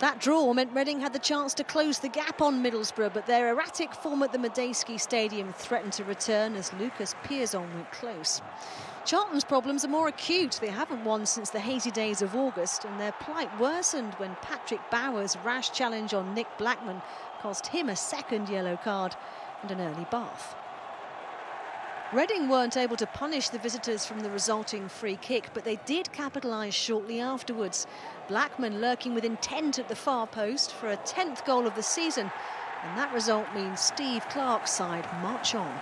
That draw meant Reading had the chance to close the gap on Middlesbrough, but their erratic form at the Madejski Stadium threatened to return as Lucas Piazon went close. Charlton's problems are more acute. They haven't won since the hazy days of August, and their plight worsened when Patrick Bauer's rash challenge on Nick Blackman cost him a second yellow card and an early bath. Reading weren't able to punish the visitors from the resulting free kick, but they did capitalise shortly afterwards. Blackman lurking with intent at the far post for a 10th goal of the season. And that result means Steve Clarke's side march on.